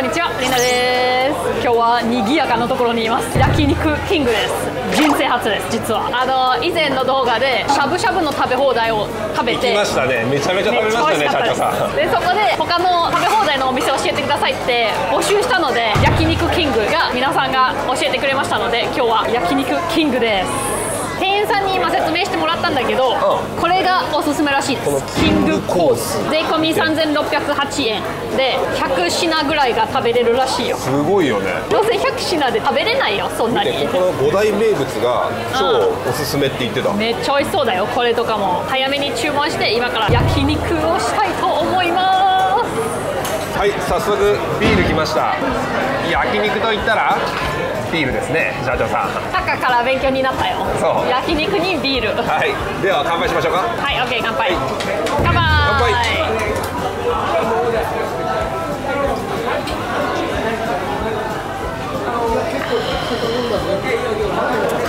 こんにちは、りなです。今日は賑やかなところにいます。焼肉キングです。人生初です、実は。あの以前の動画でしゃぶしゃぶの食べ放題を食べて。来ましたねめちゃめちゃ食べましたね社長さんでそこで他の食べ放題のお店教えてくださいって募集したので焼肉キングが皆さんが教えてくれましたので今日は焼肉キングですさんに今説明してもらったんだけど、これがおすすめらしいです。キングコース。税込み3608円で100品ぐらいが食べれるらしいよ。すごいよね。どうせ100品で食べれないよそんなに。でここの五大名物が超おすすめって言ってた。めっちゃ美味しそうだよこれとかも。早めに注文して今から焼肉をしたいと思います。はい早速ビール来ました。焼肉と言ったら？ビールですね。社長さん。サッカーから勉強になったよ。そう。焼肉にビール。ははい。では乾杯しましょうか。い OK 乾杯。乾杯。杯。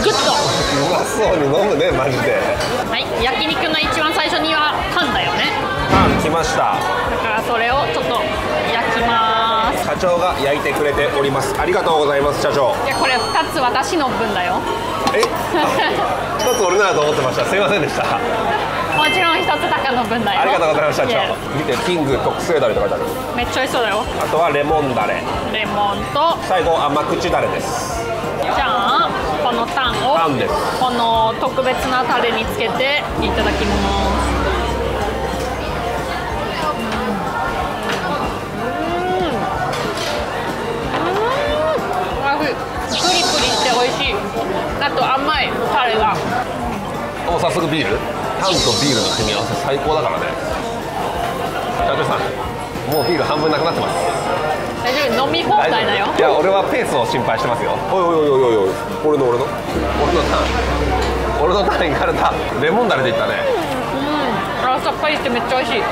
Good。うまそうに飲むねマジで。はい焼肉の一番最初にはタンだよね。タン来ました。だからそれを社長が焼いてくれております。ありがとうございます社長。いやこれ2つ私の分だよ。え？あ 一つ俺ならと思ってました。すいませんでした。もちろん1つタカの分だよ。ありがとうございます社長。見てキング特製だれと書いてあるめっちゃ美味しそうだよ。あとはレモンだれ。レモンと最後甘口だれです。じゃあこのタンをタンです。この特別なタレにつけていただきます。プあと甘いタレが。もう早速ビール。タンとビールの組み合わせ最高だからね。社長さんもうビール半分なくなってます。大丈夫？飲み放題だよ。いや俺はペースを心配してますよ。おいおいおいおいおい。俺の俺の？俺のタン。俺のタンいかれたレモンだれでいったね。あさっぱりしてめっちゃ美味しい。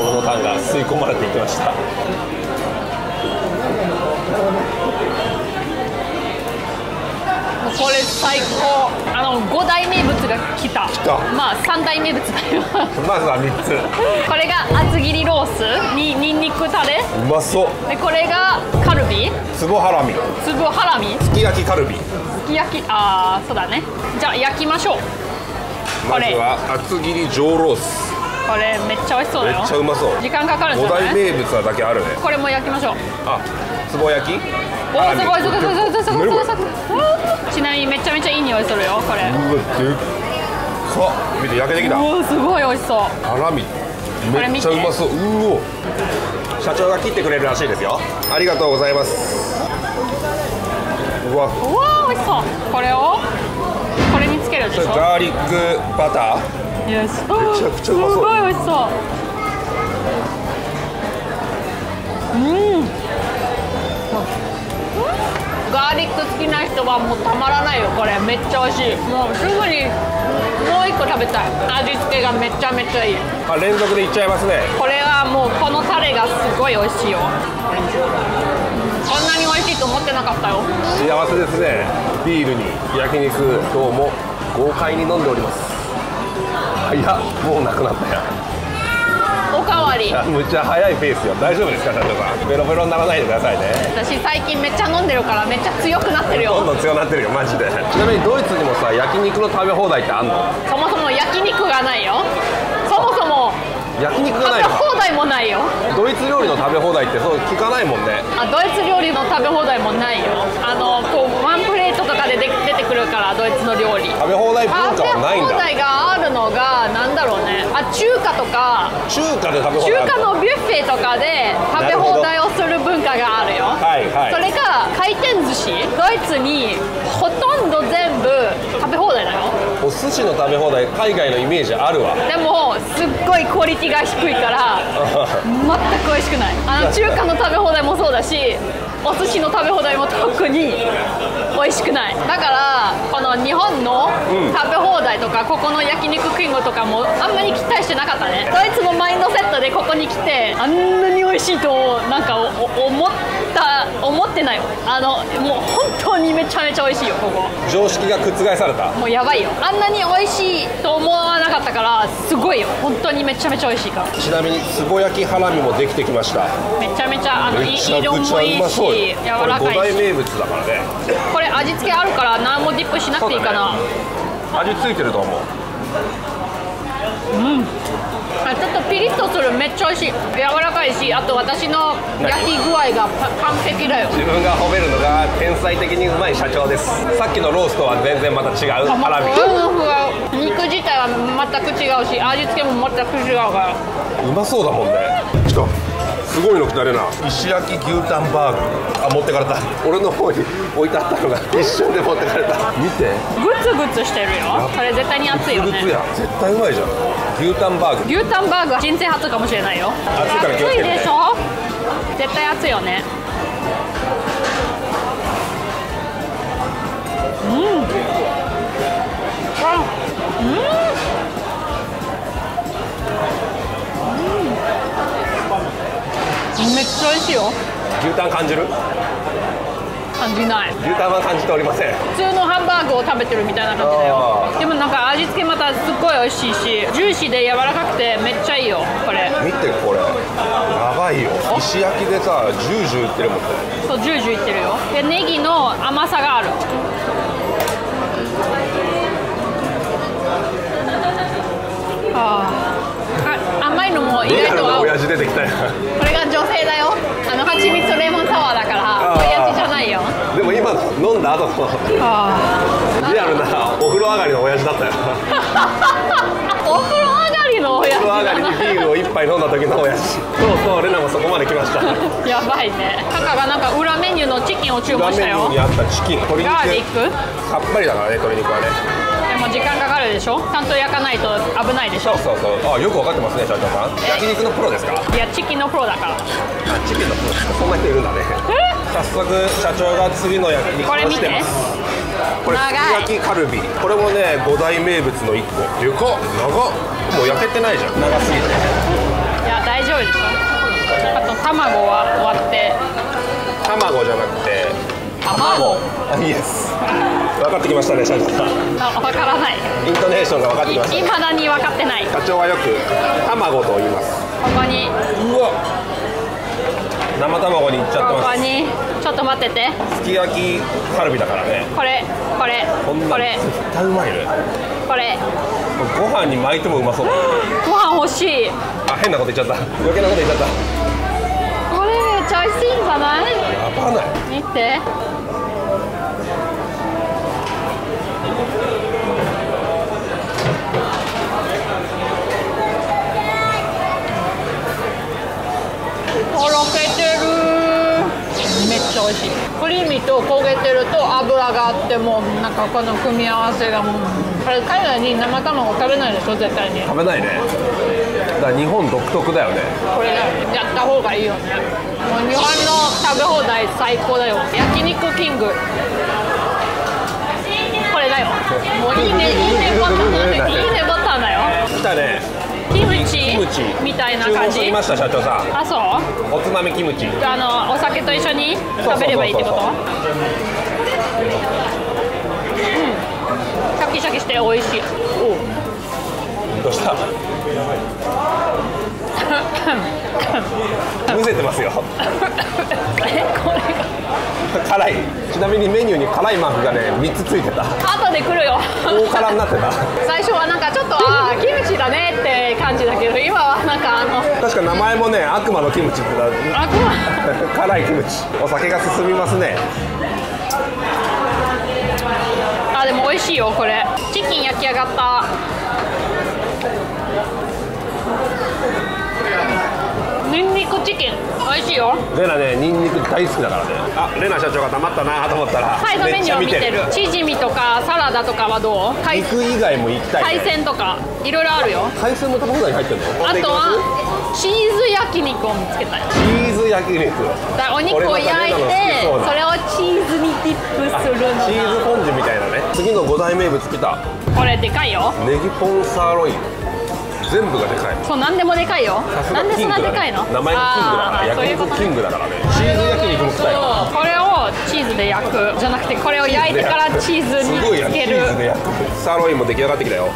俺のタンが吸い込まれていきましたこれ最高。あの5大名物が来た。た。まあ3大名物だよ。まずは3つ。これが厚切りロースにニンニクタレ。うまそう。でこれがカルビ。つぼハラミ粒ハラミすき焼きカルビ。すき焼き。ああそうだね。じゃあ焼きましょう。まずは厚切り上ロースこれめっちゃ美味しそうめっだよちゃうまそう。時間かかるんじ五ゃない？大名物はだけある。ねこれも焼きましょう。あつぼ焼き？おーすごいすごいすごいすごいすごいちなみにめちゃめちゃいい匂いするよこれうわでっか見て焼けてきたおーすごい美味しそうハラミこれ見めってちゃうまそううお社長が切ってくれるらしいですよありがとうございますうわうわー美味しそうこれをこれにつけるでしょガーリックバターよしめちゃくちゃうまそう。すごい美味しそう。うん。ガーリック好きな人はもうたまらないよこれ。めっちゃ美味しい。もうすぐにもう一個食べたい。味付けがめちゃめちゃいい。あ連続でいっちゃいますね。これはもうこのタレがすごい美味しいよ。こんなに美味しいと思ってなかったよ。幸せですね。ビールに焼肉今日も豪快に飲んでおります早っもうなくなったやおかわり。むっちゃ早いペースよ。大丈夫ですか社長さん。ベロベロにならないでくださいね。私最近めっちゃ飲んでるからめっちゃ強くなってるよ。どんどん強くなってるよマジで。ちなみにドイツにもさ焼肉の食べ放題ってあんの？そもそも焼肉がないよ焼肉食べがないの？放題もないよ。ドイツ料理の食べ放題ってそう聞かないもんね。あドイツ料理の食べ放題もないよ。あのこうワンプレートとかでで出てくるからドイツの料理。食べ放題文食べ化はないんだ。放題があるのがなんだろうね。あ中華とか。中華で食べ放中題ある華のビュッフェとかで食べ放題をする文化があるよ。はいはい。それが回転寿司？ドイツにほとんど全部食べ放題だよお寿司の食べ放題海外のイメージあるわ。でもすっごいクオリティが低いから 全く美味しくない。あの中華の食べ放題もそうだしお寿司の食べ放題も特に美味しくない。だからこの日本の食べ放題とかここの焼肉キングとかもあんまり期待してなかったね。ドイツもマインドセットでここに来てあんなに美味しいとなんか思った思ってないよあのもう本当にめちゃめちゃ美味しいよここ。常識が覆された。もうやばいよ。あんなに美味しいと思わなかったからすごいよ。本当にめちゃめちゃ美味しいから。ちなみにつぼ焼きハラミもできてきました。めちゃめちゃあの色もいいし柔らかいし名物だからねこれ味付けあるから何もディップしなくていいかな、味付いてると思うあちょっとピリッとする。めっちゃ美味しい。柔らかいしあと私の焼き具合がパ完璧だよ。自分が褒めるのが天才的にうまい社長です。さっきのロースとは全然また違う。ハラミ。うん肉自体は全く違うし味付けも全く違うから。うまそうだもんね。しかもすごいの来たねな。石焼き牛タンバーグ。あ持ってかれた。俺の方に置いてあったのが一瞬で持ってかれた。見て。グツグツしてるよ。それ絶対に熱いよね。グツグツや。絶対うまいじゃん。牛タンバーグ。牛タンバーグは人生初かもしれないよ。熱いから気をつけてね。熱いでしょ？絶対熱いよね。うん。あうんめっちゃ美味しいよ。牛タン感じる？感じない。牛タンは感じておりません。普通のハンバーグを食べてるみたいな感じだよ。あでもなんか味付けまたすっごい美味しいしジューシーで柔らかくてめっちゃいいよこれ。見てこれ。やばいよ。石焼きでさジュージューいってるもんね。そうジュージューいってるよ。でネギの甘さがある。あー。あ甘いのも意外と合う。な親父出てきたよ。これが女性だよ。あの蜂蜜レモンサワーだから親父じゃないよ。でも今の飲んだ後。のあリアルな お風呂上がりの親父だったよ。お風呂上がりの親お風呂上がりにビールを一杯飲んだ時の親父。そうそうレナもそこまで来ました。やばいね。カカがなんか裏メニューのチキンを注裏文したよ。メニューにあったチキン鶏肉。ガーリック？さっぱりだからね鶏肉はねでも時間かかるでしょ？ちゃんと焼かないと危ないでしょ？そうそうあよく分かってますね社長さん。焼肉のプロですか？いやチキンのプロだから。あチキンのプロですか？そんな人いるんだね。早速社長が次の焼肉これ見て。をしてます。これ長い。すき焼きカルビ。これもね五大名物の1個。でかっ。長っ。もう焼けてないじゃん。長すぎて。いや大丈夫でしょあと卵は終わって。卵じゃなくて卵？あイエス分かってきましたね社長。さんあ分からない。イントネーションが分かってきました。いまだに分かってない。社長はよく卵と言います。ここに。うわ。生卵にいっちゃってこます。こに。ちょっと待ってて。すき焼きカルビだからね。これこれこんなのこれ。絶対うまいね。これ。ご飯に巻いてもうまそう。だご飯欲しい。あ変なこと言っちゃった。余計なこと言っちゃった。これめっちゃ美味しいんじゃない？やばない。見てけてるめっちゃ美味しい。クリーミーと焦げてると油があってもうなんかこの組み合わせがもうあれ海外に生卵食べないでしょ絶対に。食べないね。だから日本独特だよね。これやった方がいいよね。もう日本の食べ放題最高だよ。焼肉キング。これだよ。もういいねいいねボタンいいねボタンだよ。来たねキムチ？キムチ。みたいな注感じ？ました社長さん。あそう？おつまみキムチ。あのお酒と一緒に食べればいいってこと？シャキシャキして美味しい。どうした？むせてますよ 辛い。ちなみにメニューに辛いマークがね3つついてた。後で来るよ。大辛になってた。最初はなんかちょっとああキムチだねって感じだけど今はなんかあの確か名前もね悪魔のキムチってだあくま辛いキムチ。お酒が進みますね。あでも美味しいよこれ。チキン焼き上がったニンニクチキン美味しいよ。レナねニンニク大好きだからね。あレナ社長が黙ったなと思ったら。サイドメニューを見てる。チヂミとかサラダとかはどう？海肉以外も行きたい、海ね、鮮とかいろいろあるよ。海鮮も食べ放題に入ってんの？あとはチーズ焼肉を見つけたよチーズ焼肉。だお肉を焼いてそれをチーズにディップするのチーズがフォンデュみたいなね。次の五大名物来た。これでかいよ。ネギポンサーロイン全部がでかい。そう何でもでかいよ。なんでそんなでかいの？名前がキングだから焼肉キングだからね。チーズ焼肉も来たよそうこれをチーズで焼く。じゃなくてこれを焼いてからチーズにつける。ーズで焼く。サーロインも出来上がってきたよ。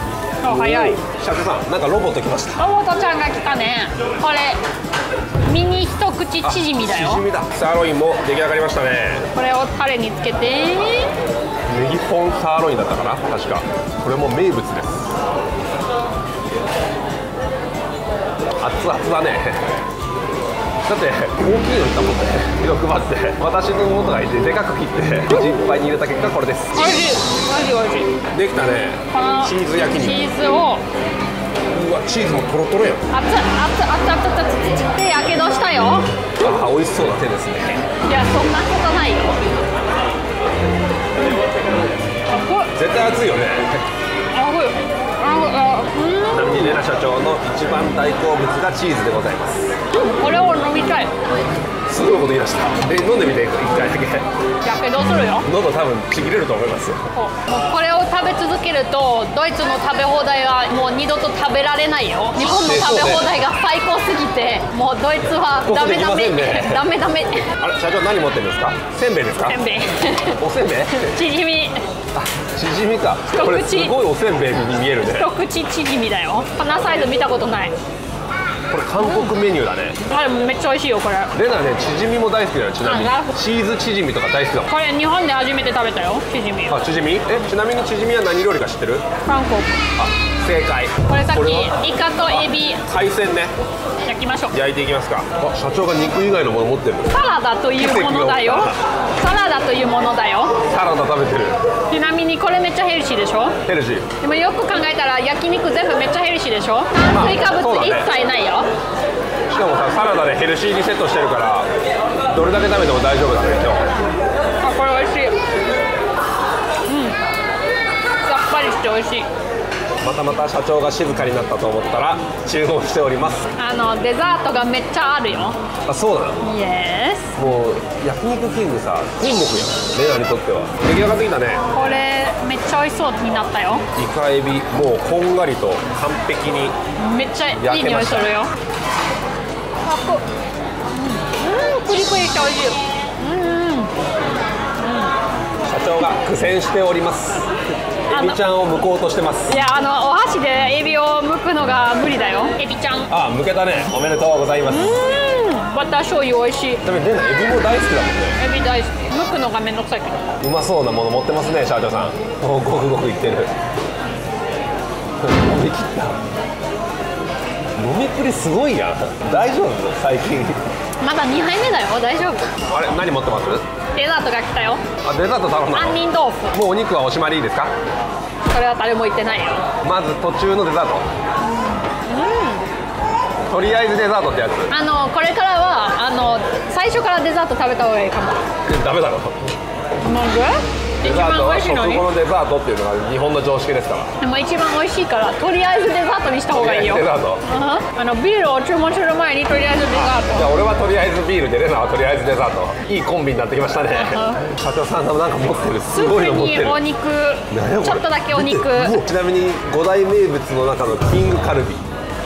お早い。社長さんなんかロボット来ました？ロボットちゃんが来たね。これミニ一口チヂミだよ。チヂミだ。サーロインも出来上がりましたね。これをタレにつけて。ネギポンサーロインだったかな？確か。これも名物です々だね。だって大きいのにたもんね欲張って私の妹がいてでかく切って口いっぱいに入れた結果これです。美味しい。美味しい美味しい。できたね。このチーズ焼きチ肉ーズを。うわチーズもトロトロやん。熱々熱々熱々熱々でやけどしたよ。あ美味しそうな手ですね。いやそんなことないよ。絶対熱いよねなみにレナ社長の一番大好物がチーズでございます。これを飲みたい。すごいこと言い出した。え飲んでみて一回だけ。やけどするよ？喉多分ちぎれると思いますもうこれを食べ続けるとドイツの食べ放題はもう二度と食べられないよ。日本の食べ放題が最高すぎてもうドイツはダメダメ、ね。ダメダメ。あれ社長何持ってるんですか？せんべいですか？せんべい。おせんべい？チヂミ。あチヂミか。これすごいおせんべいに見えるね。一口チヂミだよ。こんなサイズ見たことないこれ韓国メニューだね。あれめっちゃ美味しいよこれ。レナねチヂミも大好きだよちなみに。チーズチヂミとか大好きだこれ日本で初めて食べたよチヂミあチヂミ？えちなみにチヂミは何料理か知ってる？韓国。あ正解。これさっはきイカとエビ。海鮮ね。焼きましょう。焼いていきますか。あ社長が肉以外のもの持ってるサラダというものだよ。サラダというものだよ。サラダ食べてる。ちなみにこれめっちゃヘルシーでしょ？ヘルシー。でもよく考えたら焼肉全部めっちゃヘルシーでしょ？炭水化物一切ないよ。しかもさサラダでヘルシーにセットしてるからどれだけ食べても大丈夫だね今日。あこれ美味しい。うん。さっぱりして美味しいまたまた社長が静かになったと思ったら注文しております。あのデザートがめっちゃあるよ。あそうなの？イエスもう焼肉キングさ天国やんレナにとっては。出来上がってきたね。これめっちゃ美味しそうになったよ。イカエビもうこんがりと完璧にめっちゃいい匂いするよ。あこうんプリプリして美味しい。うん社長が苦戦しておりますエビちゃんを剥こうとしてます。いやあのお箸でエビを剥くのが無理だよ。エビちゃん。うんあ剥けたね。おめでとうございます。バター醤油美味しい。でもレナエビも大好きだもんね。エビ大好き。剥くのがめんどくさいけどうまそうなもの持ってますね社長さん。おごくごくいってる。飲み切った。飲みっぷりすごいやん大丈夫？最近。まだ2杯目だよ。大丈夫。あれ何持ってます？デザートが来たよ。あデザート頼んだ杏の仁豆腐。もうお肉はおしまりいいですか？これは誰も言ってないよ。まず途中のデザート。とりあえずデザートってやつ。あのこれからはあの最初からデザート食べた方がいいかも。えダメだろ。なんで一番デザートは美味しいのに？食後のデザートっていうのが日本の常識ですから。でも一番美味しいからとりあえずデザートにした方がいいよ。デザートうんあのビールを注文する前にとりあえずデザートじゃあ俺はとりあえずビールでレナはとりあえずデザート。いいコンビになってきましたね。社長さんなんか持ってるすごいの持ってる。にお肉ちょっとだけお肉。ちなみに五大名物の中のキングカルビ。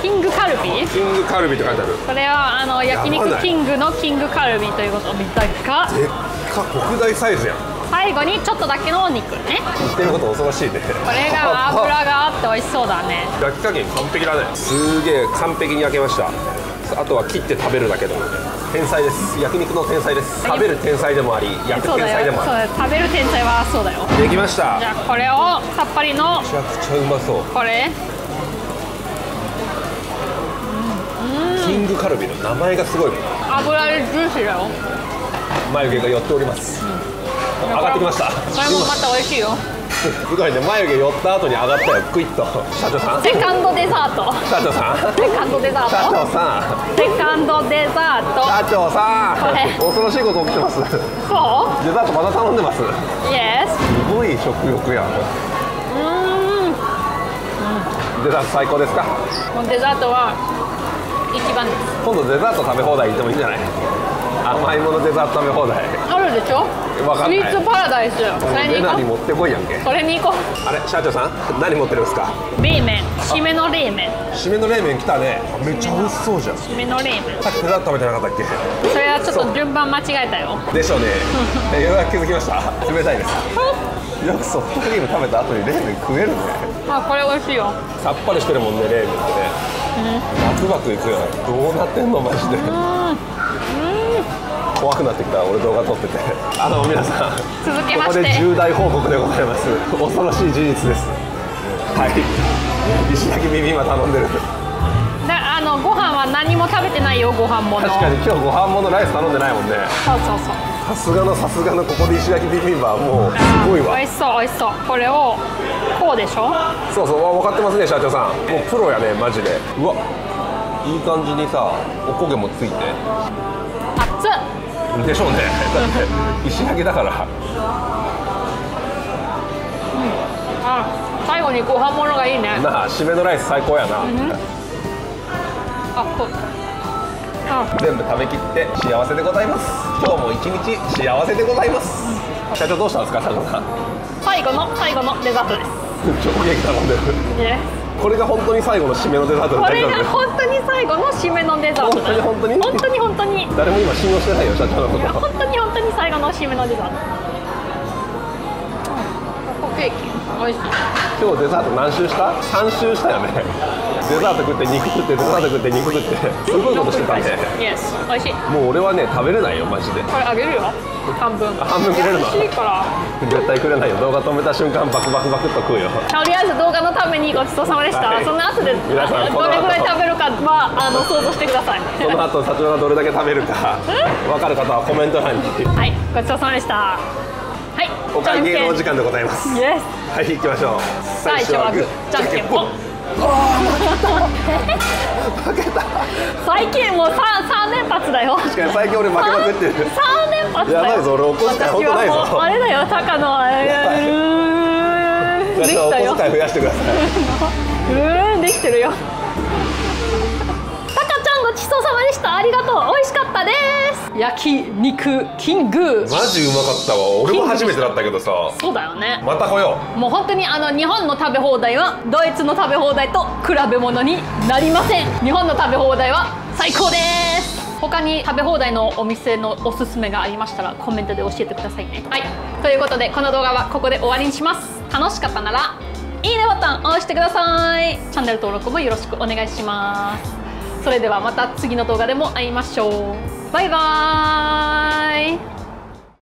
キングカルビ？キングカルビって書いてある。これはあの焼肉キングのキングカルビということ。みたいか。でっか特大サイズやん最後にちょっとだけのお肉ね。言ってること恐ろしいね。これが油があって美味しそうだね。焼き加減完璧だね。すげえ完璧に焼けました。あとは切って食べるだけだ天才です。焼肉の天才です。食べる天才でもあり焼く天才でもあだよ。食べる天才はそうだよ。るできました。じゃあこれをさっぱりのめちゃくちゃうまそう。これ。キングカルビの名前がすごい。油でジューシーだよ。眉毛が寄っております上がってきました。これもまた美味しいよ。すごいね眉毛寄った後に上がったよ。クイッと。社長さん。セカンドデザート。社長さん。セカンドデザ社ート。長さん。セカンドデザート。社長さこれん。恐ろしいこと起きてます。デそザートまた頼んでます。すうイエスごい食欲やん。うーん。デザート最高ですか？このデザートは一番です。今度デザート食べ放題行ってもいいんじゃない？甘いものデザート食べ放題。あるでしょ？わかんない。スイーツパラダイス。それに行こ持ってこいやんけ。うそれに行こあれ社長さん何持ってるんですか？う冷麺。締めの冷麺。締めの冷麺来たね。めっちゃ美味しそうじゃん。締めの冷麺。さっき手伝って食べてなかったっけ？それはちょっと順番間違えたよ。でしょうね。えようやく気づきました？冷たいですよくソフトクリーム食べた後に冷麺食えるね。あこれ美味しいよ。さっぱりしてるもんね冷麺ってね。バクバクいくよ。どうなってんのマジで怖くなってきた俺動画撮ってて。あの皆さん続きまここでして。重大報告でございます。恐ろしい事実です。はい。石焼きビビンバ頼んでる。であのご飯は何も食べてないよご飯もの確かに今日ご飯ものライス頼んでないもんね。そうそうそう。さすがのさすがのここで石焼きビビンバはもうすごいわ。美味しそう美味しそう。これをこうでしょ？そうそうわ分かってますね社長さん。もうプロやねマジで。うわいい感じにさおこげもついてでしょうね。だって石焼きだから。あ最後にご飯ものがいいね。なあ締めのライス最高やな、あこう。あ。全部食べきって幸せでございます。今日も一日幸せでございます。社長どうしたんですか社長さん。最後の最後のデザートです。超激頼んでる。ねこれが本当に最後の締めのデザートでこれが本当に最後の締めのデザート本当に本本当に本当に。誰も今信用してないよ社長のこいやと本当に本当に最後の締めのデザート。ホットケーキ。美味しい。今日デザート何周した？3周したよねデザート食って肉食ってデザート食って肉食って すごいことしてたね Yes. 美味しい。もう俺はね食べれないよマジで。これあげるよ。半分。半分くれるの。美味しいから。絶対くれないよ。動画止めた瞬間バクバクバクっと食うよ。とりあえず動画のためにごちそうさまでした、はい。その後で皆さんどれぐらい食べるかはあの想像してください。その後社長がどれだけ食べるか。分かる方はコメント欄に。はい。ごちそうさまでした。はい。お会計のお時間でございます。はい行きましょう。ス最初はグーじゃんけんぽん負けた最近もう 3, 三連発だよ。確かに最近俺負けまくってる。3連発だよ。やばいぞ俺お小遣い本当ないぞ。あれだよ高野。あれやばいうーんできたよ増やしてください。うーんできてるよ。タカちゃんごちそうさまでした。ありがとう。美味しかったです焼肉キング。マジうまかったわ。俺も初めてだったけどさ。そうだよね。また来よもう本当にあの日本の食べ放題はドイツの食べ放題と比べ物になりません。日本の食べ放題は最高です。他に食べ放題のお店のおすすめがありましたらコメントで教えてくださいね。はい。ということでこの動画はここで終わりにします。楽しかったならいいねボタン押してください。チャンネル登録もよろしくお願いします。それではまた次の動画でも会いましょうバイバーイ。